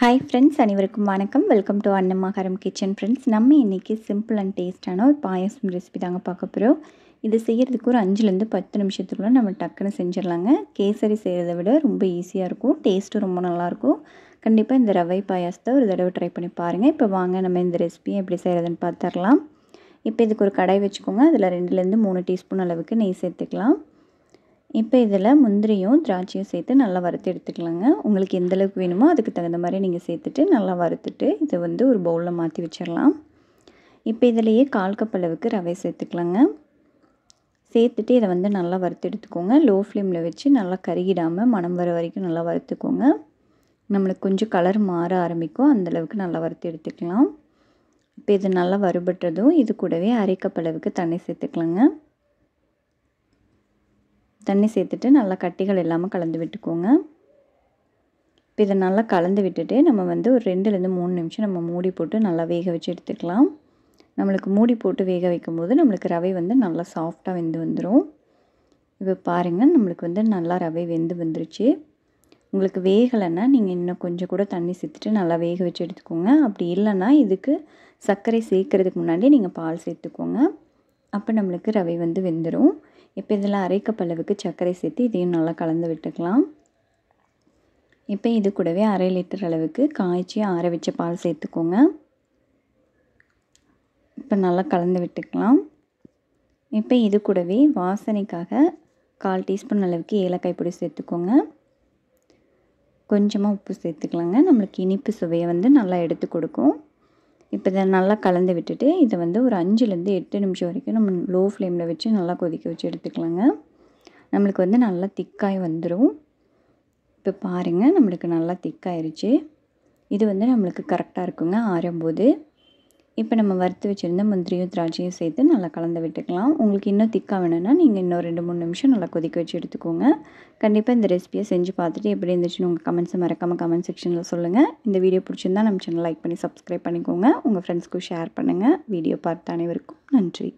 Hi friends அனைவருக்கும் வணக்கம். Welcome to அன்னமகாரம் கிச்சன் ஃப்ரெண்ட்ஸ் நம்ம இன்றைக்கி சிம்பிள் அண்ட் டேஸ்டான ஒரு பாயசம் ரெசிபி தாங்க பார்க்க போகிறோம் இது செய்கிறதுக்கு ஒரு அஞ்சுலேருந்து பத்து நிமிஷத்துக்குள்ளே நம்ம டக்குன்னு செஞ்சிடலாங்க. கேசரி செய்கிறத விட ரொம்ப ஈஸியாக இருக்கும். டேஸ்ட்டும் ரொம்ப நல்லாயிருக்கும். கண்டிப்பாக இந்த ரவை பாயாசத்தை ஒரு தடவை ட்ரை பண்ணி பாருங்கள் இப்போ வாங்க நம்ம இந்த ரெசிபியை எப்படி செய்கிறதுன்னு பார்த்துடலாம் இப்போ இதுக்கு ஒரு கடாய் வச்சுக்கோங்க. அதில் ரெண்டுலேருந்து மூணு டீஸ்பூன் அளவுக்கு நெய் சேர்த்துக்கலாம். இப்போ இதில் முந்திரியும் திராட்சையும் சேர்த்து நல்லா வறுத்து எடுத்துக்கலாங்க. உங்களுக்கு எந்த அளவுக்கு வேணுமோ அதுக்கு தகுந்த மாதிரி நீங்கள் சேர்த்துட்டு நல்லா வறுத்துட்டு இதை வந்து ஒரு பவுலில் மாற்றி வச்சிடலாம். இப்போ இதிலையே கால் கப் அளவுக்கு ரவை சேர்த்துக்கலாங்க. சேர்த்துட்டு இதை வந்து நல்லா வறுத்து எடுத்துக்கோங்க. லோ ஃப்ளேமில் வச்சு நல்லா கருகிடாமல் மனம் வர வரைக்கும் நல்லா வறுத்துக்கோங்க. நம்மளுக்கு கொஞ்சம் கலர் மாற ஆரம்பிக்கும். அந்தளவுக்கு நல்லா வறுத்து எடுத்துக்கலாம். இப்போ இது நல்லா வறுபட்டதும் இது கூடவே அரைக்கப்பளவுக்கு அளவுக்கு தண்ணி சேர்த்துக்கலாங்க. தண்ணி சேர்த்துட்டு நல்லா கட்டிகள் இல்லாமல் கலந்து விட்டுக்கோங்க. இப்போ இதை நல்லா கலந்து விட்டுட்டு நம்ம வந்து ஒரு ரெண்டுலேருந்து மூணு நிமிஷம் நம்ம மூடி போட்டு நல்லா வேக வச்சு எடுத்துக்கலாம். நம்மளுக்கு மூடி போட்டு வேக வைக்கும்போது நம்மளுக்கு ரவை வந்து நல்லா சாஃப்டாக வெந்து வந்துடும் இப்போ பாருங்கள் நம்மளுக்கு வந்து நல்லா ரவை வெந்து வந்துருச்சு. உங்களுக்கு வேகலைன்னா நீங்கள் இன்னும் கொஞ்சம் கூட தண்ணி சேர்த்துட்டு நல்லா வேக வச்சு எடுத்துக்கோங்க. அப்படி இல்லைன்னா இதுக்கு சர்க்கரை சேர்க்கறதுக்கு முன்னாடி நீங்கள் பால் சேர்த்துக்கோங்க. அப்போ நம்மளுக்கு ரவை வந்து வெந்துடும் இப்போ இதில் அரைக்கப் அளவுக்கு சர்க்கரை சேர்த்து இதையும் நல்லா கலந்து விட்டுக்கலாம். இப்போ இது கூடவே அரை லிட்டர் அளவுக்கு காய்ச்சி ஆற வச்ச பால் சேர்த்துக்கோங்க. இப்போ நல்லா கலந்து விட்டுக்கலாம். இப்போ இது கூடவே வாசனைக்காக கால் டீஸ்பூன் அளவுக்கு ஏலக்காய் பொடி சேர்த்துக்கோங்க. கொஞ்சமாக உப்பு சேர்த்துக்கலாங்க. நம்மளுக்கு இனிப்பு சுவையை வந்து நல்லா எடுத்து கொடுக்கும். இப்போ இதை நல்லா கலந்து விட்டுட்டு இதை வந்து ஒரு அஞ்சுலேருந்து எட்டு நிமிஷம் வரைக்கும் நம்ம லோ ஃப்ளேமில் வச்சு நல்லா கொதிக்க வச்சு எடுத்துக்கலாங்க. நம்மளுக்கு வந்து நல்லா திக்காய் வந்துடும் இப்போ பாருங்கள் நம்மளுக்கு நல்லா திக்காயிருச்சு இது வந்து நம்மளுக்கு கரெக்டாக இருக்குங்க ஆறும்போது. இப்போ நம்ம வறுத்து வச்சுருந்த முந்திரியும் திராட்சையும் சேர்த்து நல்லா கலந்து விட்டுக்கலாம். உங்களுக்கு இன்னும் திக்காக வேணும்னா நீங்கள் இன்னும் ரெண்டு மூணு நிமிஷம் நல்லா கொதிக்க வச்சு எடுத்துக்கோங்க. கண்டிப்பாக இந்த ரெசிபியை செஞ்சு பார்த்துட்டு எப்படி இருந்துச்சுன்னு உங்கள் கமெண்ட்ஸை மறக்காமல் கமெண்ட் செக்ஷனில் சொல்லுங்கள் இந்த வீடியோ பிடிச்சிருந்தா நம்ம சேனல் லைக் பண்ணி சப்ஸ்கிரைப் பண்ணிக்கோங்க. உங்கள் ஃப்ரெண்ட்ஸ்க்கும் ஷேர் பண்ணுங்கள் வீடியோ பார்த்த அனைவருக்கும் நன்றி.